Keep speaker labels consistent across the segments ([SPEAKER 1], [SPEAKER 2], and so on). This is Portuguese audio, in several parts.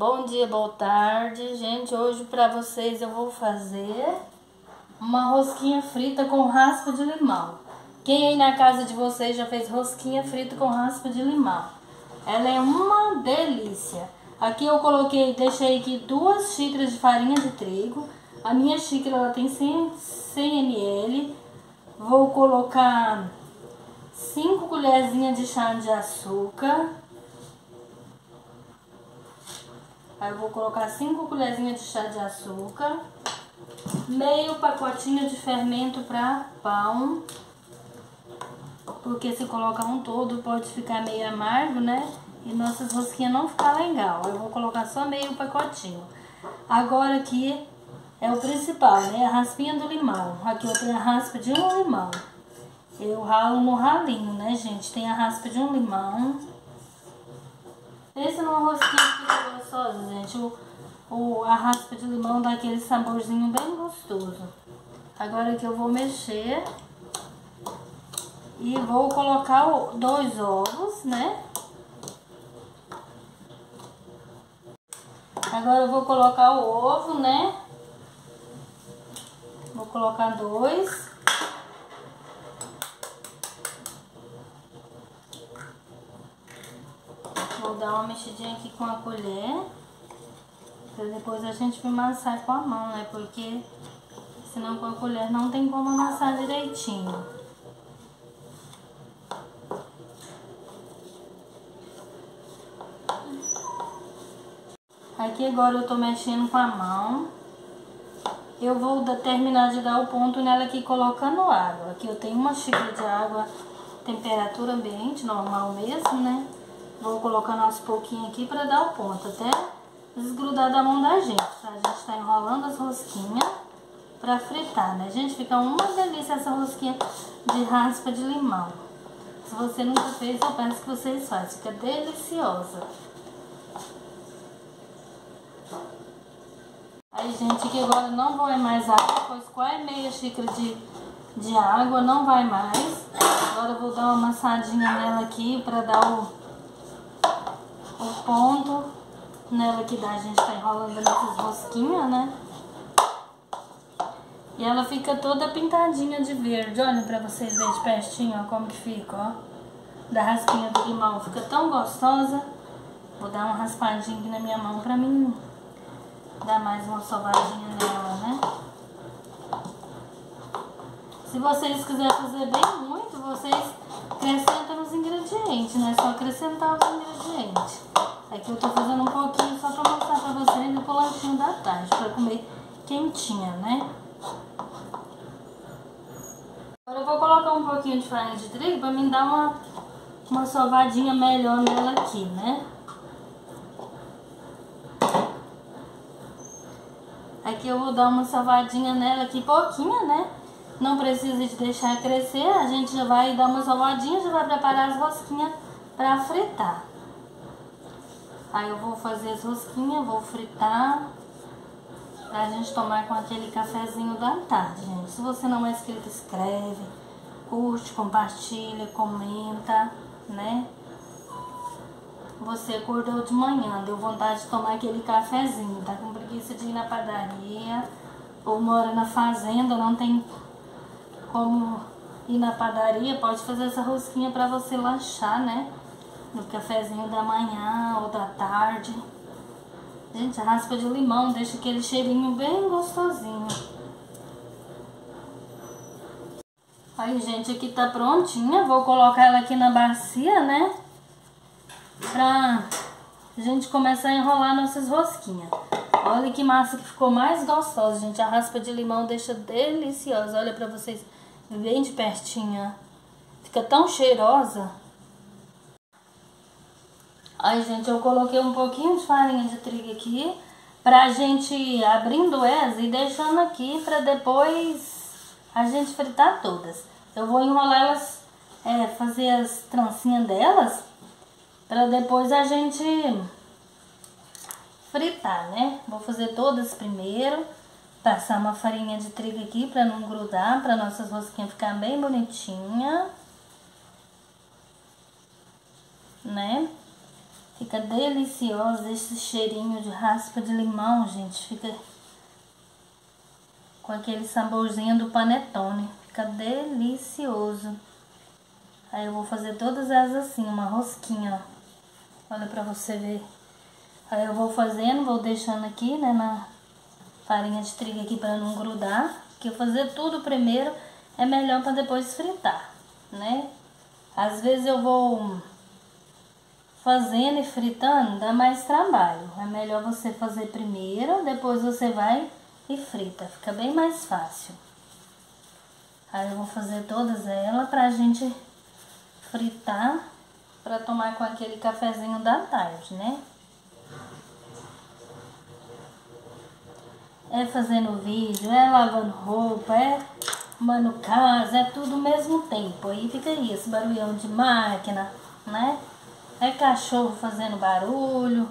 [SPEAKER 1] Bom dia, boa tarde, gente. Hoje para vocês eu vou fazer uma rosquinha frita com raspa de limão. Quem aí na casa de vocês já fez rosquinha frita com raspa de limão? Ela é uma delícia. Aqui eu coloquei, deixei aqui duas xícaras de farinha de trigo. A minha xícara ela tem 100, 100 ml. Vou colocar 5 colherzinhas de chá de açúcar. Aí eu vou colocar 5 colherzinhas de chá de açúcar. Meio pacotinho de fermento para pão. Porque se colocar um todo pode ficar meio amargo, né? E nossas rosquinhas não ficar legal. Eu vou colocar só meio pacotinho. Agora aqui é o principal, né? A raspinha do limão. Aqui eu tenho a raspa de um limão. Eu ralo no ralinho, né, gente? Tem a raspa de um limão. Esse numa rosquinha que fica gostosa, gente. O, o, a raspa de limão dá aquele saborzinho bem gostoso. Agora que eu vou mexer. E vou colocar dois ovos, né? Agora eu vou colocar o ovo, né? Vou colocar dois. Vou dar uma mexidinha aqui com a colher. Pra depois a gente amassar com a mão, né? Porque senão com a colher não tem como amassar direitinho. Aqui agora eu tô mexendo com a mão. Eu vou terminar de dar o ponto nela aqui colocando água. Aqui eu tenho uma xícara de água, temperatura ambiente, normal mesmo, né? Vou colocando aos pouquinhos aqui para dar o ponto, até desgrudar da mão da gente, tá? A gente tá enrolando as rosquinhas para fritar, né? Gente, fica uma delícia essa rosquinha de raspa de limão. Se você nunca fez, eu peço que vocês façam, fica deliciosa. Aí, gente, que agora não vai mais água, pois quase meia xícara de, de água, não vai mais. Agora eu vou dar uma amassadinha nela aqui para dar o o ponto nela que dá, a gente tá enrolando nessas rosquinhas, né? E ela fica toda pintadinha de verde. Olha pra vocês verem de pertinho, ó, como que fica, ó. Da raspinha do limão. Fica tão gostosa. Vou dar uma raspadinha aqui na minha mão pra mim dar mais uma sovadinha nela, né? Se vocês quiserem fazer bem muito, vocês acrescentam os ingredientes, né? Só acrescentar os ingredientes. Aqui eu tô fazendo um pouquinho só pra mostrar pra vocês o lanchinho da tarde, pra comer quentinha, né? Agora eu vou colocar um pouquinho de farinha de trigo pra me dar uma, uma sovadinha melhor nela aqui, né? Aqui eu vou dar uma sovadinha nela aqui, pouquinha, né? Não precisa de deixar crescer, a gente já vai dar uma sovadinha, já vai preparar as rosquinhas pra fritar. Aí eu vou fazer as rosquinhas, vou fritar pra gente tomar com aquele cafezinho da tarde, gente. Se você não é inscrito, escreve, curte, compartilha, comenta, né? Você acordou de manhã, deu vontade de tomar aquele cafezinho, tá com preguiça de ir na padaria ou mora na fazenda, não tem como ir na padaria, pode fazer essa rosquinha pra você lanchar, né? No cafezinho da manhã ou da tarde. Gente, raspa de limão deixa aquele cheirinho bem gostosinho. Aí, gente, aqui tá prontinha. Vou colocar ela aqui na bacia, né? Pra gente começar a enrolar nossas rosquinhas. Olha que massa que ficou mais gostosa, gente. A raspa de limão deixa deliciosa. Olha pra vocês bem de pertinho. Fica tão cheirosa. Aí, gente, eu coloquei um pouquinho de farinha de trigo aqui pra gente ir abrindo elas e deixando aqui pra depois a gente fritar todas. Eu vou enrolar elas, é, fazer as trancinhas delas pra depois a gente fritar, né? Vou fazer todas primeiro, passar uma farinha de trigo aqui pra não grudar, pra nossas rosquinhas ficar bem bonitinha, né? Fica delicioso esse cheirinho de raspa de limão, gente. Fica com aquele saborzinho do panetone. Fica delicioso. Aí eu vou fazer todas elas assim, uma rosquinha, ó. Olha pra você ver. Aí eu vou fazendo, vou deixando aqui, né, na farinha de trigo aqui pra não grudar. Que fazer tudo primeiro é melhor pra depois fritar, né? Às vezes eu vou fazendo e fritando, dá mais trabalho. É melhor você fazer primeiro, depois você vai e frita. Fica bem mais fácil. Aí eu vou fazer todas elas pra gente fritar para tomar com aquele cafezinho da tarde, né? É fazendo vídeo, é lavando roupa, é arrumando casa, é tudo ao mesmo tempo. Aí fica isso, barulhão de máquina, né? É cachorro fazendo barulho.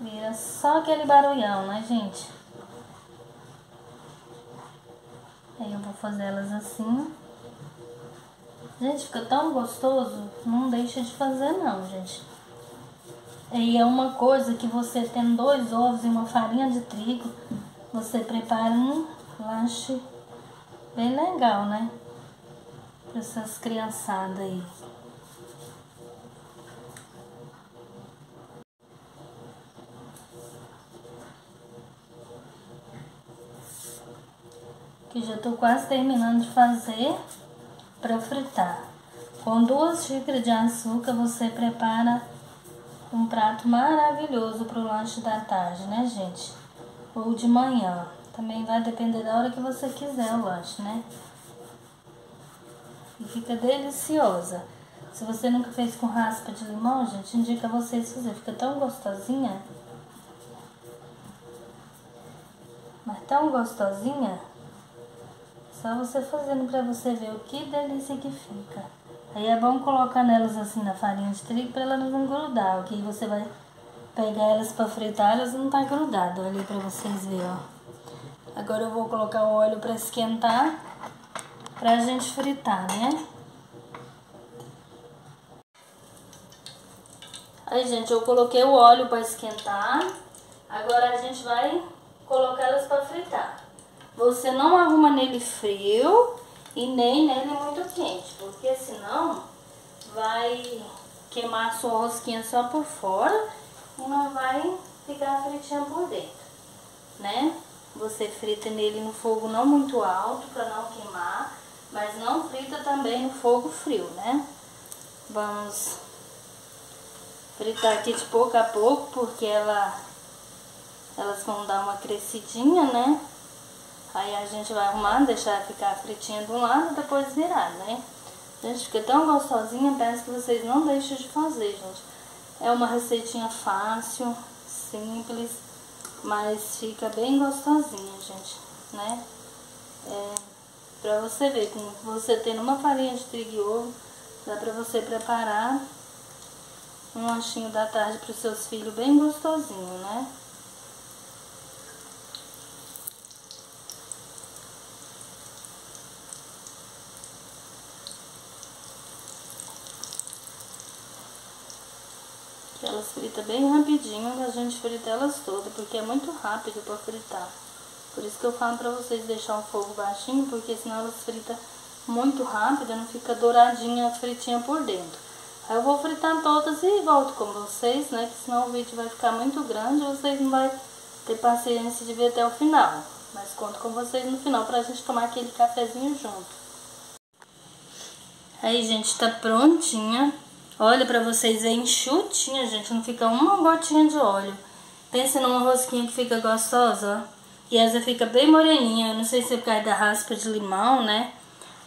[SPEAKER 1] Vira só aquele barulhão, né, gente? Aí eu vou fazer elas assim. Gente, fica tão gostoso. Não deixa de fazer não, gente. E é uma coisa que você tendo dois ovos e uma farinha de trigo, você prepara um lanche bem legal, né? Para essas criançadas aí. Que já tô quase terminando de fazer para fritar. Com duas xícaras de açúcar você prepara um prato maravilhoso para o lanche da tarde, né, gente? Ou de manhã. Também vai depender da hora que você quiser o lanche, né? Fica deliciosa. Se você nunca fez com raspa de limão, gente, indica vocês fazer. Fica tão gostosinha. Mas tão gostosinha. Só você fazendo pra você ver o que delícia que fica. Aí é bom colocar nelas assim na farinha de trigo pra elas não grudar, ok? Você vai pegar elas pra fritar, elas não tá grudado. Olha aí pra vocês verem, ó. Agora eu vou colocar o óleo pra esquentar, pra gente fritar, né? Aí, gente, eu coloquei o óleo pra esquentar. Agora a gente vai colocar elas pra fritar. Você não arruma nele frio e nem nele muito quente, porque senão vai queimar a sua rosquinha só por fora e não vai ficar fritinha por dentro, né? Você frita nele no fogo não muito alto para não queimar, mas não frita também no fogo frio, né? Vamos fritar aqui de pouco a pouco, porque ela, elas vão dar uma crescidinha, né? Aí a gente vai arrumar, deixar ficar fritinha de um lado depois virar, né? Gente, fica tão gostosinha, peço que vocês não deixem de fazer, gente. É uma receitinha fácil, simples, mas fica bem gostosinha, gente, né? É, pra você ver, com você tendo uma farinha de trigo e ovo, dá pra você preparar um lanchinho da tarde pros seus filhos bem gostosinho, né? Elas fritam bem rapidinho, a gente frita elas todas, porque é muito rápido para fritar. Por isso que eu falo para vocês deixar o fogo baixinho, porque senão elas fritam muito rápido, não fica douradinha, fritinha por dentro. Aí eu vou fritar todas e volto com vocês, né, que senão o vídeo vai ficar muito grande e vocês não vão ter paciência de ver até o final. Mas conto com vocês no final pra gente tomar aquele cafezinho junto. Aí, gente, tá prontinha. Olha pra vocês verem enxutinha, gente. Não fica uma gotinha de óleo. Pensa numa rosquinha que fica gostosa, ó. E essa fica bem moreninha. Não sei se é por causa da raspa de limão, né?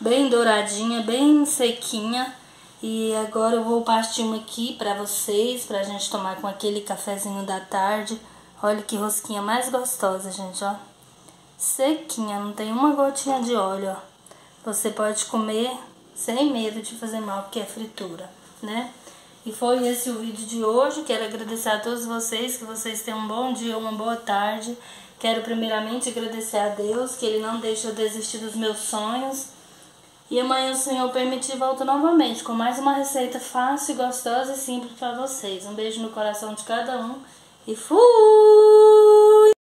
[SPEAKER 1] Bem douradinha, bem sequinha. E agora eu vou partir uma aqui pra vocês, pra gente tomar com aquele cafezinho da tarde. Olha que rosquinha mais gostosa, gente, ó. Sequinha, não tem uma gotinha de óleo, ó. Você pode comer sem medo de fazer mal, porque é fritura né? E foi esse o vídeo de hoje. Quero agradecer a todos vocês, que vocês tenham um bom dia, uma boa tarde. Quero primeiramente agradecer a Deus, que Ele não deixa eu desistir dos meus sonhos. E amanhã, o Senhor permitir, volto novamente com mais uma receita fácil, gostosa e simples para vocês. Um beijo no coração de cada um e fui!